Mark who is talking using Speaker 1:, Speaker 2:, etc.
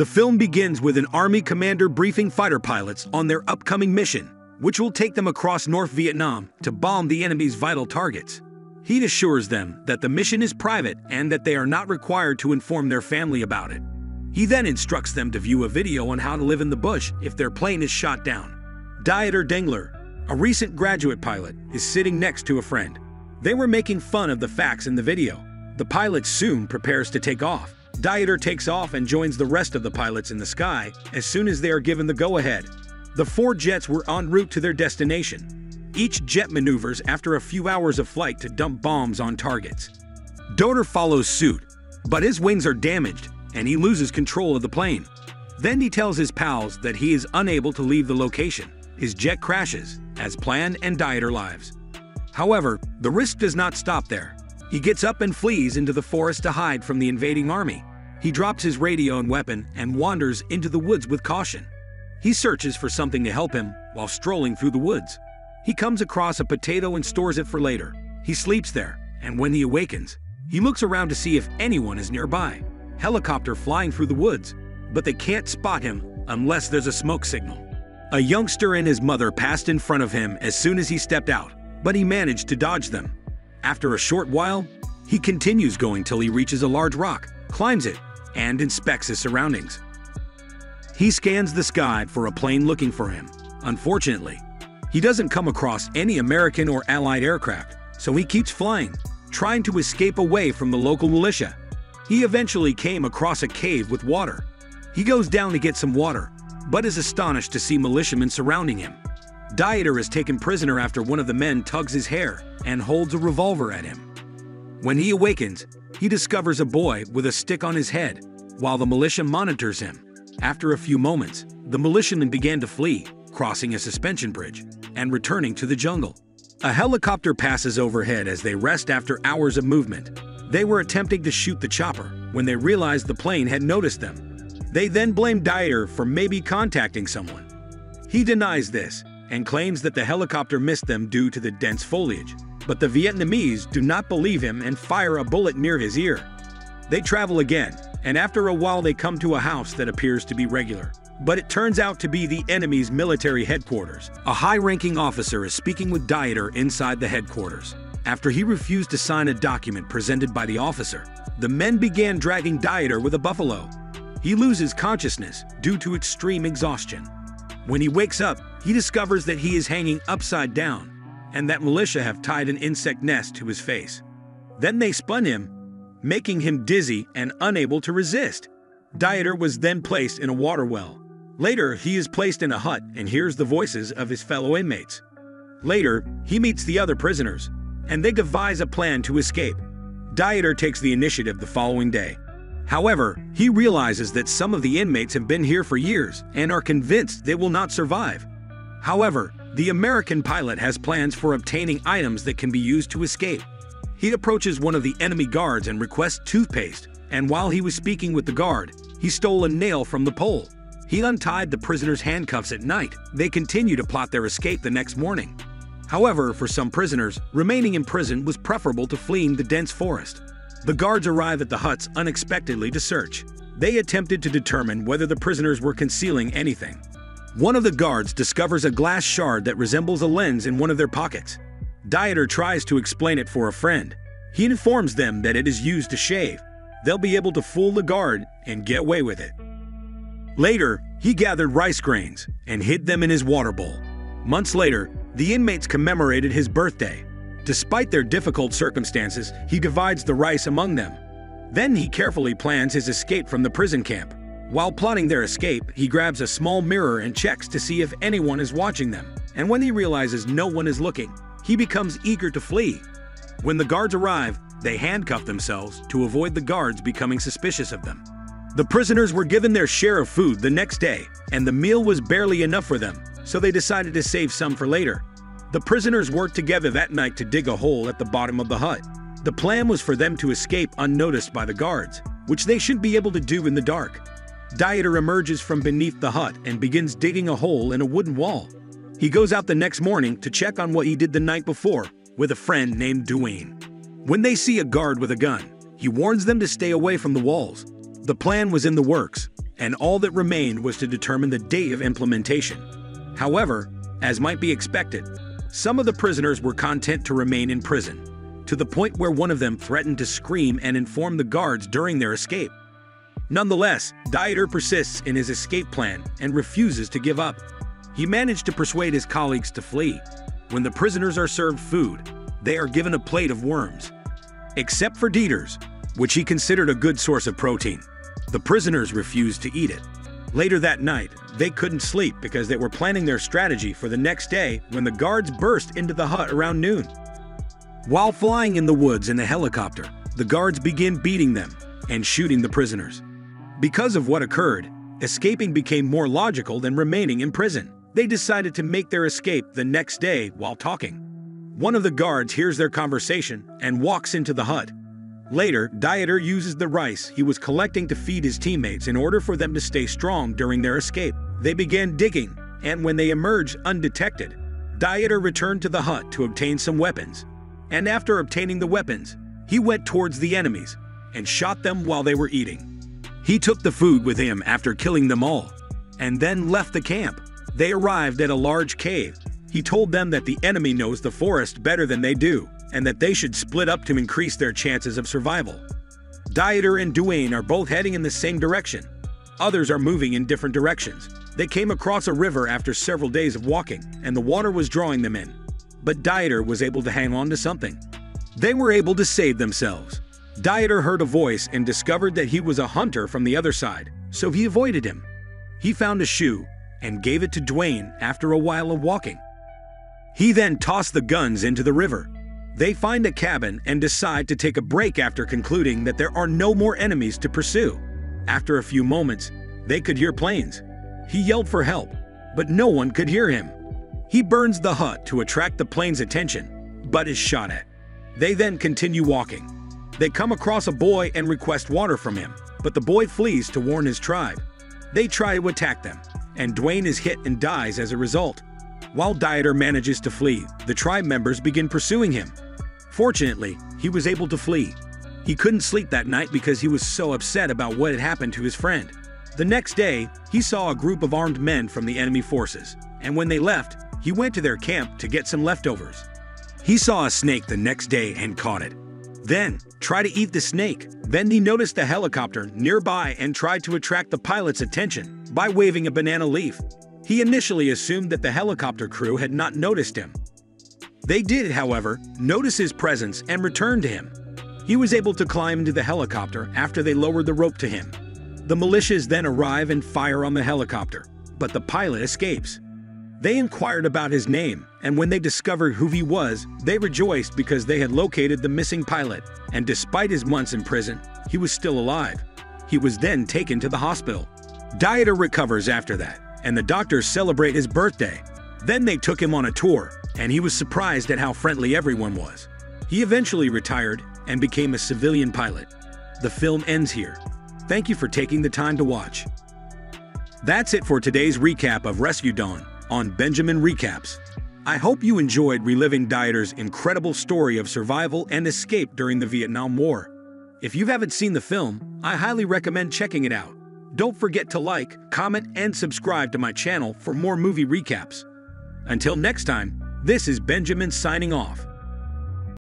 Speaker 1: The film begins with an Army commander briefing fighter pilots on their upcoming mission, which will take them across North Vietnam to bomb the enemy's vital targets. He assures them that the mission is private and that they are not required to inform their family about it. He then instructs them to view a video on how to live in the bush if their plane is shot down. Dieter Dengler, a recent graduate pilot, is sitting next to a friend. They were making fun of the facts in the video. The pilot soon prepares to take off. Dieter takes off and joins the rest of the pilots in the sky as soon as they are given the go-ahead. The four jets were en route to their destination. Each jet maneuvers after a few hours of flight to dump bombs on targets. Dieter follows suit, but his wings are damaged and he loses control of the plane. Then he tells his pals that he is unable to leave the location. His jet crashes, as planned, and Dieter lives. However, the risk does not stop there. He gets up and flees into the forest to hide from the invading army. He drops his radio and weapon and wanders into the woods with caution. He searches for something to help him while strolling through the woods. He comes across a potato and stores it for later. He sleeps there, and when he awakens, he looks around to see if anyone is nearby helicopter flying through the woods, but they can't spot him unless there's a smoke signal. A youngster and his mother passed in front of him as soon as he stepped out, but he managed to dodge them. After a short while, he continues going till he reaches a large rock, climbs it, and inspects his surroundings. He scans the sky for a plane looking for him. Unfortunately, he doesn't come across any American or Allied aircraft, so he keeps flying, trying to escape away from the local militia. He eventually came across a cave with water. He goes down to get some water, but is astonished to see militiamen surrounding him. Dieter is taken prisoner after one of the men tugs his hair and holds a revolver at him. When he awakens, he discovers a boy with a stick on his head, while the militia monitors him. After a few moments, the militiamen began to flee, crossing a suspension bridge, and returning to the jungle. A helicopter passes overhead as they rest after hours of movement. They were attempting to shoot the chopper when they realized the plane had noticed them. They then blamed Dieter for maybe contacting someone. He denies this and claims that the helicopter missed them due to the dense foliage. But the Vietnamese do not believe him and fire a bullet near his ear. They travel again, and after a while they come to a house that appears to be regular. But it turns out to be the enemy's military headquarters. A high-ranking officer is speaking with Dieter inside the headquarters. After he refused to sign a document presented by the officer, the men began dragging Dieter with a buffalo. He loses consciousness due to extreme exhaustion. When he wakes up, he discovers that he is hanging upside down and that militia have tied an insect nest to his face. Then they spun him, making him dizzy and unable to resist. Dieter was then placed in a water well. Later, he is placed in a hut and hears the voices of his fellow inmates. Later, he meets the other prisoners, and they devise a plan to escape. Dieter takes the initiative the following day. However, he realizes that some of the inmates have been here for years and are convinced they will not survive. However, the American pilot has plans for obtaining items that can be used to escape. He approaches one of the enemy guards and requests toothpaste, and while he was speaking with the guard, he stole a nail from the pole. He untied the prisoner's handcuffs at night. They continue to plot their escape the next morning. However, for some prisoners, remaining in prison was preferable to fleeing the dense forest. The guards arrive at the huts unexpectedly to search. They attempted to determine whether the prisoners were concealing anything. One of the guards discovers a glass shard that resembles a lens in one of their pockets. Dieter tries to explain it for a friend. He informs them that it is used to shave. They'll be able to fool the guard and get away with it. Later, he gathered rice grains and hid them in his water bowl. Months later, the inmates commemorated his birthday. Despite their difficult circumstances, he divides the rice among them. Then he carefully plans his escape from the prison camp. While plotting their escape, he grabs a small mirror and checks to see if anyone is watching them. And when he realizes no one is looking, he becomes eager to flee. When the guards arrive, they handcuff themselves to avoid the guards becoming suspicious of them. The prisoners were given their share of food the next day, and the meal was barely enough for them, so they decided to save some for later. The prisoners worked together that night to dig a hole at the bottom of the hut. The plan was for them to escape unnoticed by the guards, which they should be able to do in the dark. Dieter emerges from beneath the hut and begins digging a hole in a wooden wall. He goes out the next morning to check on what he did the night before with a friend named Duane. When they see a guard with a gun, he warns them to stay away from the walls. The plan was in the works. and all that remained was to determine the date of implementation. However, as might be expected, some of the prisoners were content to remain in prison, to the point where one of them threatened to scream and inform the guards during their escape. Nonetheless, Dieter persists in his escape plan and refuses to give up. He managed to persuade his colleagues to flee. When the prisoners are served food, they are given a plate of worms. Except for Dieter's, which he considered a good source of protein. The prisoners refused to eat it. Later that night, they couldn't sleep because they were planning their strategy for the next day when the guards burst into the hut around noon. While flying in the woods in a helicopter, the guards begin beating them and shooting the prisoners. Because of what occurred, escaping became more logical than remaining in prison. They decided to make their escape the next day while talking. One of the guards hears their conversation and walks into the hut. Later, Dieter uses the rice he was collecting to feed his teammates in order for them to stay strong during their escape. They began digging, and when they emerged undetected, Dieter returned to the hut to obtain some weapons. And after obtaining the weapons, he went towards the enemies and shot them while they were eating. He took the food with him after killing them all, and then left the camp. They arrived at a large cave. He told them that the enemy knows the forest better than they do, and that they should split up to increase their chances of survival. Dieter and Duane are both heading in the same direction. Others are moving in different directions. They came across a river after several days of walking, and the water was drawing them in. But Dieter was able to hang on to something. They were able to save themselves. Dieter heard a voice and discovered that he was a hunter from the other side, so he avoided him. He found a shoe and gave it to Duane after a while of walking. He then tossed the guns into the river. They find a cabin and decide to take a break after concluding that there are no more enemies to pursue. After a few moments, they could hear planes. He yelled for help, but no one could hear him. He burns the hut to attract the plane's attention, but is shot at. They then continue walking. They come across a boy and request water from him, but the boy flees to warn his tribe. They try to attack them, and Duane is hit and dies as a result. While Dieter manages to flee, the tribe members begin pursuing him. Fortunately, he was able to flee. He couldn't sleep that night because he was so upset about what had happened to his friend. The next day, he saw a group of armed men from the enemy forces, and when they left, he went to their camp to get some leftovers. He saw a snake the next day and caught it. Then, try to eat the snake. Then he noticed a helicopter nearby and tried to attract the pilot's attention by waving a banana leaf. He initially assumed that the helicopter crew had not noticed him. They did, however, notice his presence and returned to him. He was able to climb into the helicopter after they lowered the rope to him. The militias then arrive and fire on the helicopter, but the pilot escapes. They inquired about his name, and when they discovered who he was, they rejoiced because they had located the missing pilot, and despite his months in prison, he was still alive. He was then taken to the hospital. Dieter recovers after that, and the doctors celebrate his birthday. Then they took him on a tour, and he was surprised at how friendly everyone was. He eventually retired and became a civilian pilot. The film ends here. Thank you for taking the time to watch. That's it for today's recap of Rescue Dawn on Benjamin Recaps. I hope you enjoyed reliving Dieter's incredible story of survival and escape during the Vietnam War. If you haven't seen the film, I highly recommend checking it out. Don't forget to like, comment, and subscribe to my channel for more movie recaps. Until next time, this is Benjamin signing off.